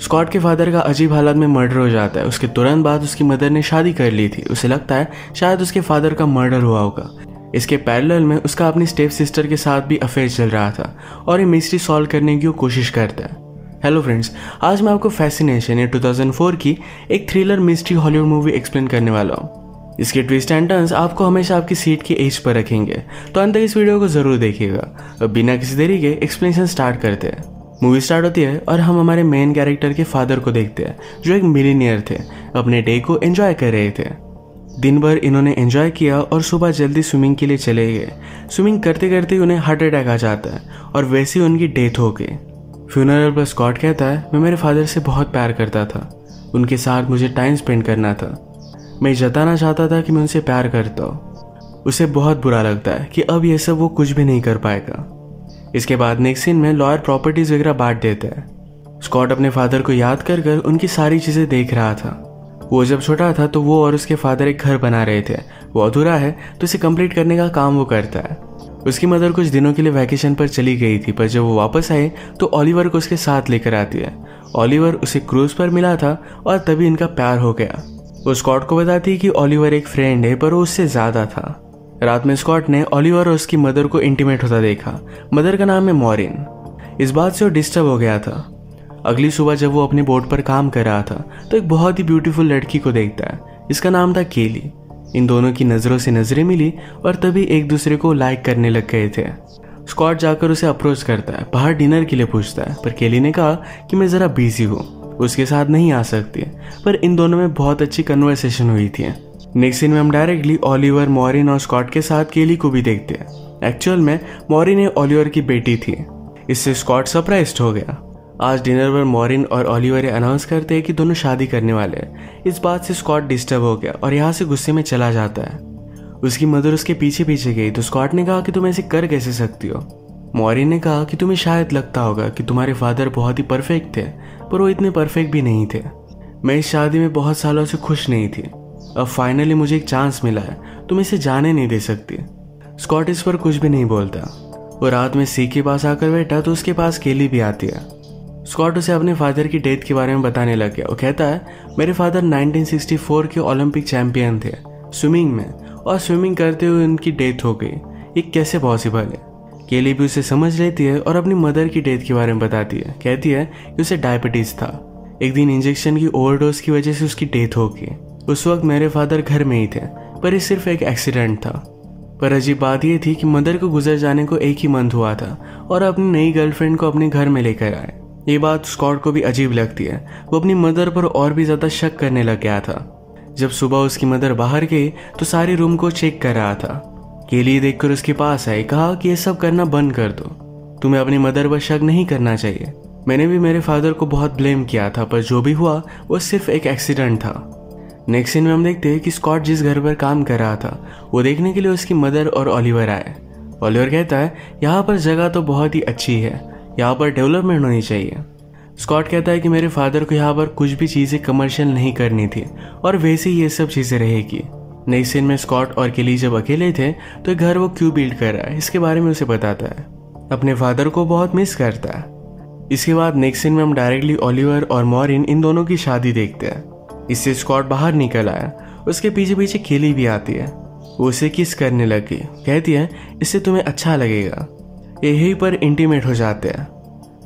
Scott के father का अजीब हालत में मर्डर हो जाता है। उसके तुरंत बाद उसकी मदर ने शादी कर ली थी। उसे लगता है शायद उसके फादर का मर्डर हुआ होगा। इसके पैरेलल में उसका अपनी स्टेप सिस्टर के साथ भी अफेयर चल रहा था और ये मिस्ट्री सॉल्व करने की वो कोशिश करता है। हेलो फ्रेंड्स आज मैं आपको फैसिनेशन या 2004 की एक thriller mystery Hollywood movie explain करने वाला हूँ। इसके ट्विस्ट एंड टर्न्स आपको हमेशा आपकी सीट की एज पर रखेंगे। तो अंत तक इस वीडियो को ज़रूर देखिएगा। और बिना किसी देरी के एक्सप्लेनेशन स्टार्ट करते हैं। मूवी स्टार्ट होती है और हम हमारे मेन कैरेक्टर के फादर को देखते हैं, जो एक मिलीनियर थे। अपने डे को एंजॉय कर रहे थे। दिन भर इन्होंने एंजॉय किया और सुबह जल्दी स्विमिंग के लिए चले गए। स्विमिंग करते करते उन्हें हार्ट अटैक आ जाता है और वैसे ही उनकी डेथ हो गई। फ्यूनरल पर स्कॉट कहता है, मैं मेरे फादर से बहुत प्यार करता था। उनके साथ मुझे टाइम स्पेंड करना था। मैं जताना चाहता था कि मैं उनसे प्यार करता हूँ। उसे बहुत बुरा लगता है कि अब यह सब वो कुछ भी नहीं कर पाएगा। इसके बाद नेक्स्ट सीन में लॉयर प्रॉपर्टीज़ वगैरह बांट देता है। स्कॉट अपने फादर को याद कर कर उनकी सारी चीज़ें देख रहा था। वो जब छोटा था तो वो और उसके फादर एक घर बना रहे थे। वो अधूरा है तो इसे कंप्लीट करने का काम वो करता है। उसकी मदर कुछ दिनों के लिए वैकेशन पर चली गई थी, पर जब वो वापस आए तो ओलिवर को उसके साथ लेकर आती है। ओलिवर उसे क्रूज पर मिला था और तभी इनका प्यार हो गया। वो स्कॉट को बताती कि ओलिवर एक फ्रेंड है, पर वो उससे ज़्यादा था। रात में स्कॉट ने ओलिवर और उसकी मदर को इंटीमेट होता देखा। मदर का नाम है मॉरिन। इस बात से वो डिस्टर्ब हो गया था। अगली सुबह जब वो अपने बोर्ड पर काम कर रहा था तो एक बहुत ही ब्यूटीफुल लड़की को देखता है। इसका नाम था केली। इन दोनों की नज़रों से नज़रें मिली और तभी एक दूसरे को लाइक करने लग गए थे। स्कॉट जाकर उसे अप्रोच करता है, बाहर डिनर के लिए पूछता है, पर केली ने कहा कि मैं ज़रा बिज़ी हूँ, उसके साथ नहीं आ सकती। पर इन दोनों में बहुत अच्छी कन्वर्सेशन हुई थी। नेक्स्ट सीन में हम डायरेक्टली ओलिवर, मॉरिन और स्कॉट के साथ केली को भी देखते हैं। एक्चुअल में, मॉरिन ओलिवर की बेटी थी। इससे स्कॉट सरप्राइज़ हो गया। आज डिनर पर मॉरिन और ओलिवर अनाउंस करते हैं कि दोनों शादी करने वाले हैं। इस बात से स्कॉट डिस्टर्ब हो गया और यहाँ से गुस्से में चला जाता है। उसकी मदर उसके पीछे पीछे गई तो स्कॉट ने कहा कि तुम ऐसे कर कैसे सकती हो? मॉरिन ने कहा कि तुम्हें शायद लगता होगा कि तुम्हारे फादर बहुत ही परफेक्ट थे, पर वो इतने परफेक्ट भी नहीं थे। मैं इस शादी में बहुत सालों से खुश नहीं थी। अब फाइनली मुझे एक चांस मिला है। तुम इसे जाने नहीं दे सकती। स्कॉट इस पर कुछ भी नहीं बोलता। वो रात में सी के पास आकर बैठा तो उसके पास केली भी आती है। स्कॉट उसे अपने फादर की डेथ के बारे में बताने लग गया। वो कहता है, मेरे फादर 1964 के ओलंपिक चैंपियन थे स्विमिंग में, और स्विमिंग करते हुए उनकी डेथ हो गई। ये कैसे पॉसिबल है? केली भी उसे समझ लेती है और अपनी मदर की डेथ के बारे में बताती है। कहती है कि उसे डायबिटीज़ था। एक दिन इंजेक्शन की ओवरडोज की वजह से उसकी डेथ हो गई। उस वक्त मेरे फादर घर में ही थे, पर ये सिर्फ़ एक एक्सीडेंट था। पर अजीब बात यह थी कि मदर को गुजर जाने को एक ही मंथ हुआ था और अपनी नई गर्लफ्रेंड को अपने घर में लेकर आए। ये बात स्कॉट को भी अजीब लगती है। वो अपनी मदर पर और भी ज़्यादा शक करने लग गया था। जब सुबह उसकी मदर बाहर गई तो सारे रूम को चेक कर रहा था। केली देखकर उसके पास आई कहा कि ये सब करना बंद कर दो। तुम्हें अपनी मदर पर शक नहीं करना चाहिए। मैंने भी मेरे फादर को बहुत ब्लेम किया था, पर जो भी हुआ, वो सिर्फ़ एक एक्सीडेंट था। नेक्स्ट सीन में हम देखते हैं कि स्कॉट जिस घर पर काम कर रहा था, वो देखने के लिए उसकी मदर और ओलिवर आए। ओलिवर कहता है, यहाँ पर जगह तो बहुत ही अच्छी है। यहाँ पर डेवलपमेंट होनी चाहिए। स्कॉट कहता है कि मेरे फादर को यहाँ पर कुछ भी चीज़ें कमर्शियल नहीं करनी थी, और वैसे ही ये सब चीज़ें रहेगी। नई सीन में स्कॉट और केली जब अकेले थे तो घर वो क्यों बिल्ड कर रहा है, इसके बारे में उसे बताता है। अपने फादर को बहुत मिस करता है। इसके बाद नेक्स्ट सीन में हम डायरेक्टली ओलिवर और मॉरिन इन दोनों की शादी देखते हैं। इससे स्कॉट बाहर निकल आया। उसके पीछे पीछे केली भी आती है। वो उसे किस करने लगी। कहती है, इससे तुम्हें अच्छा लगेगा। यही पर इंटीमेट हो जाते हैं।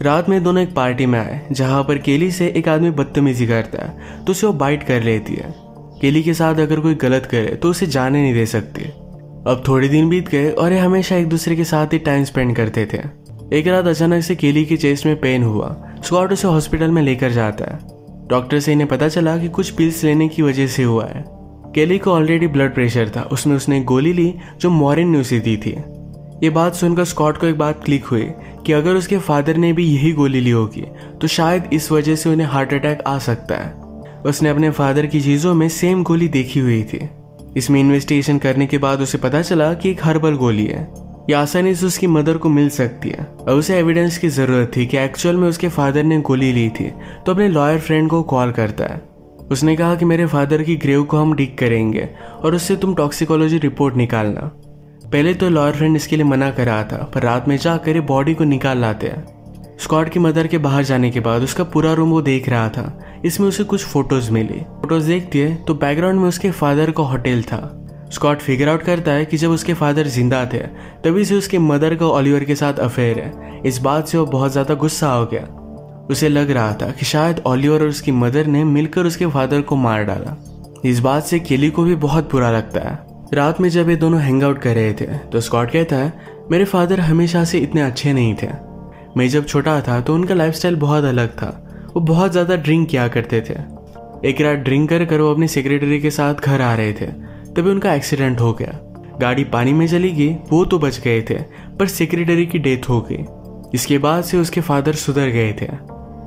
रात में दोनों एक पार्टी में आए, जहाँ पर केली से एक आदमी बदतमीजी करता है तो उसे वो बाइट कर लेती है। केली के साथ अगर कोई गलत करे तो उसे जाने नहीं दे सकती। अब थोड़े दिन बीत गए और ये हमेशा एक दूसरे के साथ ही टाइम स्पेंड करते थे। एक रात अचानक से केली के चेस्ट में पेन हुआ। स्कॉट उसे हॉस्पिटल में लेकर जाता है। डॉक्टर से इन्हें पता चला कि कुछ पिल्स लेने की वजह से हुआ है। केली को ऑलरेडी ब्लड प्रेशर था। उसमें उसने गोली ली जो मॉरिन ने उसे दी थी। ये बात सुनकर स्कॉट को एक बात क्लिक हुई कि अगर उसके फादर ने भी यही गोली ली होगी तो शायद इस वजह से उन्हें हार्ट अटैक आ सकता है। उसने अपने फादर की चीज़ों में सेम गोली देखी हुई थी। इसमें इन्वेस्टिगेशन करने के बाद उसे पता चला कि एक हर्बल गोली है। यह आसानी से उसकी मदर को मिल सकती है। और उसे एविडेंस की ज़रूरत थी कि एक्चुअल में उसके फादर ने गोली ली थी तो अपने लॉयर फ्रेंड को कॉल करता है। उसने कहा कि मेरे फादर की ग्रेव को हम डिक करेंगे, और उससे तुम टॉक्सिकोलॉजी रिपोर्ट निकालना। पहले तो लॉयर फ्रेंड इसके लिए मना कर रहा था, पर रात में जाकर बॉडी को निकाल लाते हैं। स्कॉट की मदर के बाहर जाने के बाद उसका पूरा रूम वो देख रहा था। इसमें उसे कुछ फ़ोटोज़ मिली। फ़ोटोज़ देखती है तो बैकग्राउंड में उसके फादर का होटल था। स्कॉट फिगर आउट करता है कि जब उसके फादर ज़िंदा थे, तभी से उसके मदर का ऑलिवर के साथ अफेयर है। इस बात से वो बहुत ज़्यादा गुस्सा हो गया। उसे लग रहा था कि शायद ऑलिवर और उसकी मदर ने मिलकर उसके फादर को मार डाला। इस बात से केली को भी बहुत बुरा लगता है। रात में जब ये दोनों हैंग आउट कर रहे थे तो स्कॉट कहता है, मेरे फादर हमेशा से इतने अच्छे नहीं थे। मैं जब छोटा था तो उनका लाइफस्टाइल बहुत अलग था। वो बहुत ज़्यादा ड्रिंक किया करते थे। एक रात ड्रिंक कर कर वो अपनी सेक्रेटरी के साथ घर आ रहे थे। तभी उनका एक्सीडेंट हो गया। गाड़ी पानी में चली गई, वो तो बच गए थे, पर सेक्रेटरी की डेथ हो गई। इसके बाद से उसके फादर सुधर गए थे।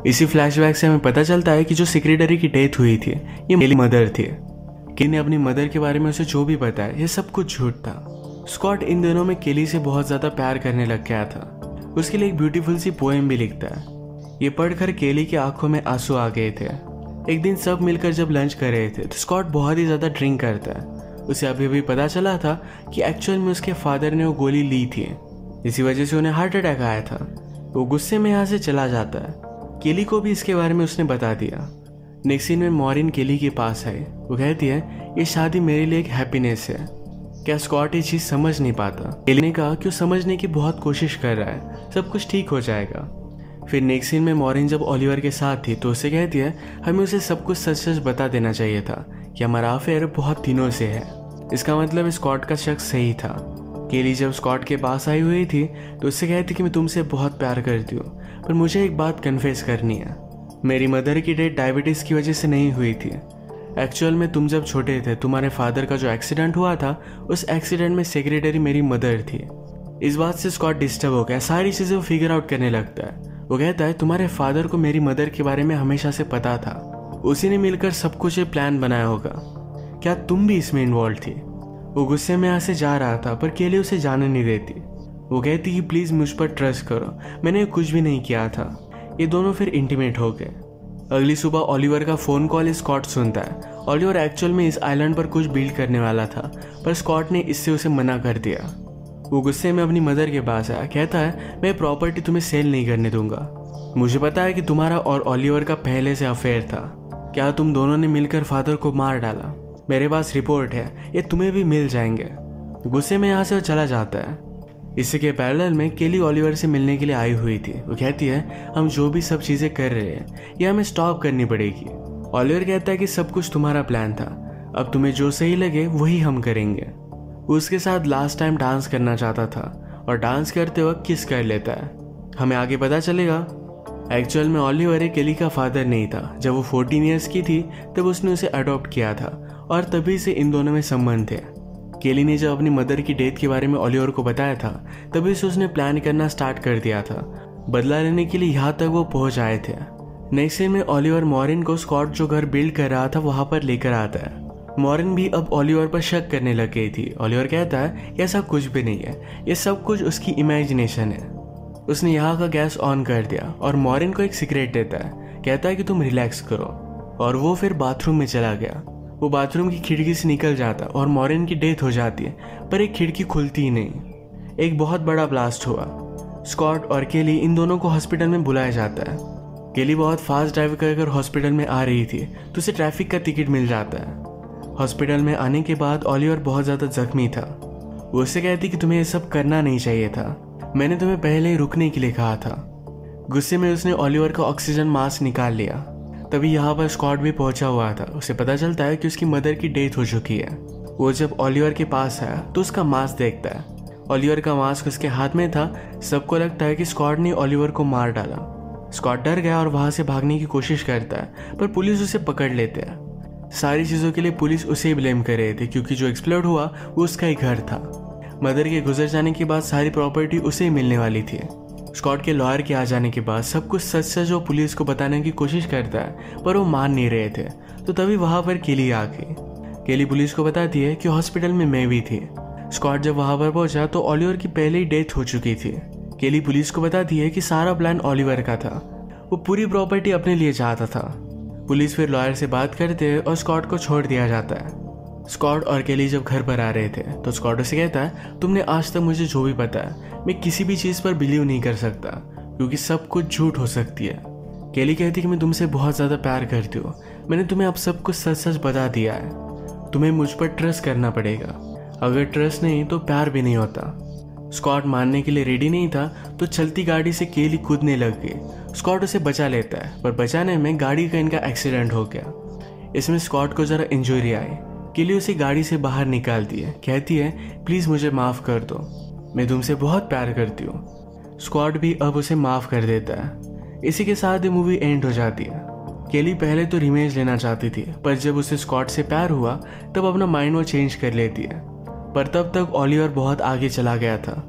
इसी फ्लैशबैक से हमें पता चलता है कि जो सेक्रेटरी की डेथ हुई थी, ये मेरी मदर थी। कि ने अपनी मदर के बारे में उसे जो भी बताया, ये सब कुछ झूठ था। स्कॉट इन दिनों में केली से बहुत ज़्यादा प्यार करने लग गया था। उसके लिए एक ब्यूटीफुल सी पोएम भी लिखता है। ये पढ़कर केली की आँखों में आँसू आ गए थे। एक दिन सब मिलकर जब लंच कर रहे थे तो स्कॉट बहुत ही ज़्यादा ड्रिंक करता है। उसे अभी अभी पता चला था कि एक्चुअल में उसके फादर ने वो गोली ली थी। इसी वजह से उन्हें हार्ट अटैक आया था। वो गुस्से में यहाँ से चला जाता है। केली को भी इसके बारे में उसने बता दिया। नेक्स्ट सीन में मॉरिन केली के पास आई वो कहती है, ये शादी मेरे लिए एक हैप्पीनेस है। क्या स्कॉट ये चीज़ समझ नहीं पाता? केली ने कहा कि वो समझने की बहुत कोशिश कर रहा है। सब कुछ ठीक हो जाएगा। फिर नेक्स्ट सीन में मॉरिन जब ओलिवर के साथ थी तो उसे कहती है, हमें उसे सब कुछ सच सच बता देना चाहिए था कि हमारा अफेयर बहुत दिनों से है। इसका मतलब स्कॉट का शख्स सही था। केली जब स्कॉट के पास आई हुई थी तो उससे कहती कि मैं तुमसे बहुत प्यार करती हूँ, पर मुझे एक बात कन्फेस करनी है। मेरी मदर की डेथ डायबिटीज़ की वजह से नहीं हुई थी। एक्चुअल में तुम जब छोटे थे, तुम्हारे फादर का जो एक्सीडेंट हुआ था, उस एक्सीडेंट में सेक्रेटरी मेरी मदर थी। इस बात से स्कॉट डिस्टर्ब हो गया, सारी चीज़ें वो फिगर आउट करने लगता है। वो कहता है, तुम्हारे फादर को मेरी मदर के बारे में हमेशा से पता था। उसी ने मिलकर सब कुछ प्लान बनाया होगा। क्या तुम भी इसमें इन्वॉल्व थी? वो गुस्से में यहाँ से जा रहा था, पर केली उसे जाने नहीं देती। वो कहती कि, प्लीज़ मुझ पर ट्रस्ट करो। मैंने कुछ भी नहीं किया था। ये दोनों फिर इंटीमेट हो गए। अगली सुबह ओलिवर का फ़ोन कॉल स्कॉट सुनता है। ओलिवर एक्चुअल में इस आइलैंड पर कुछ बिल्ड करने वाला था, पर स्कॉट ने इससे उसे मना कर दिया। वो गुस्से में अपनी मदर के पास आया। कहता है, मैं प्रॉपर्टी तुम्हें सेल नहीं करने दूँगा। मुझे पता है कि तुम्हारा और ओलिवर का पहले से अफेयर था। क्या तुम दोनों ने मिलकर फादर को मार डाला? मेरे पास रिपोर्ट है, ये तुम्हें भी मिल जाएँगे। गुस्से में यहाँ से वो चला जाता है। इसी के पैरेलल में केली ओलिवर से मिलने के लिए आई हुई थी। वो कहती है, हम जो भी सब चीज़ें कर रहे हैं, ये हमें स्टॉप करनी पड़ेगी। ओलिवर कहता है कि सब कुछ तुम्हारा प्लान था। अब तुम्हें जो सही लगे, वही हम करेंगे। उसके साथ लास्ट टाइम डांस करना चाहता था और डांस करते वक्त किस कर लेता है। हमें आगे पता चलेगा। एक्चुअल में ओलिवर केली का फादर नहीं था। जब वो फोर्टीन ईयर्स की थी, तब उसने उसे अडॉप्ट किया था। और तभी से इन दोनों में संबंध थे। केली ने जब अपनी मदर की डेथ के बारे में ओलिवर को बताया था, तभी से उसने प्लान करना स्टार्ट कर दिया था। बदला लेने के लिए यहाँ तक वो पहुँच आए थे। नेक्स्ट में ओलिवर मॉरिन को स्कॉट जो घर बिल्ड कर रहा था, वहाँ पर लेकर आता है। मॉरिन भी अब ओलिवर पर शक करने लग गई थी। ओलिवर कहता है ऐसा कुछ भी नहीं है। ये सब कुछ उसकी इमेजिनेशन है। उसने यहाँ का गैस ऑन कर दिया और मॉरिन को एक सिगरेट देता है। कहता है कि तुम रिलैक्स करो। और वो फिर बाथरूम में चला गया। वो बाथरूम की खिड़की से निकल जाता और मॉरिन की डेथ हो जाती है, पर एक खिड़की खुलती ही नहीं। एक बहुत बड़ा ब्लास्ट हुआ। स्कॉट और केली इन दोनों को हॉस्पिटल में बुलाया जाता है। केली बहुत फास्ट ड्राइव कर हॉस्पिटल में आ रही थी तो उसे ट्रैफ़िक का टिकट मिल जाता है। हॉस्पिटल में आने के बाद ओलिवर बहुत ज़्यादा जख्मी था। वो उसे कहती कि तुम्हें ये सब करना नहीं चाहिए था। मैंने तुम्हें पहले रुकने के लिए कहा था। गुस्से में उसने ओलिवर का ऑक्सीजन मास्क निकाल लिया। तभी यहाँ पर स्कॉट भी पहुँचा हुआ था। उसे पता चलता है कि उसकी मदर की डेथ हो चुकी है। वो जब ओलिवर के पास आया तो उसका मास्क देखता है। ओलिवर का मास्क उसके हाथ में था। सबको लगता है कि स्कॉट ने ओलिवर को मार डाला। स्कॉट डर गया और वहाँ से भागने की कोशिश करता है, पर पुलिस उसे पकड़ लेते हैं। सारी चीज़ों के लिए पुलिस उसे ही ब्लेम कर रहे थे, क्योंकि जो एक्सप्लोड हुआ, वो उसका ही घर था। मदर के गुजर जाने के बाद सारी प्रॉपर्टी उसे ही मिलने वाली थी। स्कॉट के लॉयर के आ जाने के बाद सब कुछ सच सच वो पुलिस को बताने की कोशिश करता है, पर वो मान नहीं रहे थे। तो तभी वहाँ पर केली आ गई। केली पुलिस को बताती है कि हॉस्पिटल में मैं भी थी। स्कॉट जब वहाँ पर पहुँचा तो ऑलिवर की पहले ही डेथ हो चुकी थी। केली पुलिस को बताती है कि सारा प्लान ऑलिवर का था। वो पूरी प्रॉपर्टी अपने लिए चाहता था। पुलिस फिर लॉयर से बात करते हैं और स्कॉट को छोड़ दिया जाता है। स्कॉट और केली जब घर पर आ रहे थे तो स्कॉट उसे कहता है तुमने आज तक मुझे जो भी पता है, मैं किसी भी चीज़ पर बिलीव नहीं कर सकता, क्योंकि सब कुछ झूठ हो सकती है। केली कहती कि मैं तुमसे बहुत ज़्यादा प्यार करती हूँ। मैंने तुम्हें अब सब कुछ सच सच बता दिया है। तुम्हें मुझ पर ट्रस्ट करना पड़ेगा। अगर ट्रस्ट नहीं तो प्यार भी नहीं होता। स्कॉट मानने के लिए रेडी नहीं था तो चलती गाड़ी से केली कूदने लग गई। स्कॉट उसे बचा लेता है, पर बचाने में गाड़ी का इनका एक्सीडेंट हो गया। इसमें स्कॉट को ज़रा इंजरी आई। केली उसे गाड़ी से बाहर निकालती है कहती है, प्लीज़ मुझे माफ़ कर दो। मैं तुमसे बहुत प्यार करती हूँ। स्कॉट भी अब उसे माफ़ कर देता है। इसी के साथ ये मूवी एंड हो जाती है। केली पहले तो रिमेज लेना चाहती थी, पर जब उसे स्कॉट से प्यार हुआ, तब अपना माइंड वो चेंज कर लेती है। पर तब तक ओलिवर बहुत आगे चला गया था।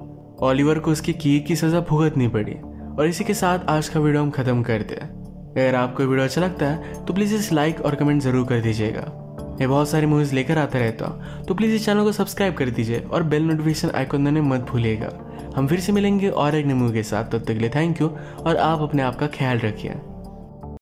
ओलिवर को उसकी की की सज़ा भुगतनी पड़ी, और इसी के साथ आज का वीडियो हम ख़त्म करते हैं। अगर आपको वीडियो अच्छा लगता है तो प्लीज़ इस लाइक और कमेंट ज़रूर कर दीजिएगा। मैं बहुत सारी मूवीज़ लेकर आता रहता हूँ तो प्लीज़ इस चैनल को सब्सक्राइब कर दीजिए और बेल नोटिफिकेशन आइकन देने मत भूलिएगा। हम फिर से मिलेंगे और एक नई मूवी के साथ, तब तक के लिए थैंक यू और आप अपने आप का ख्याल रखिए।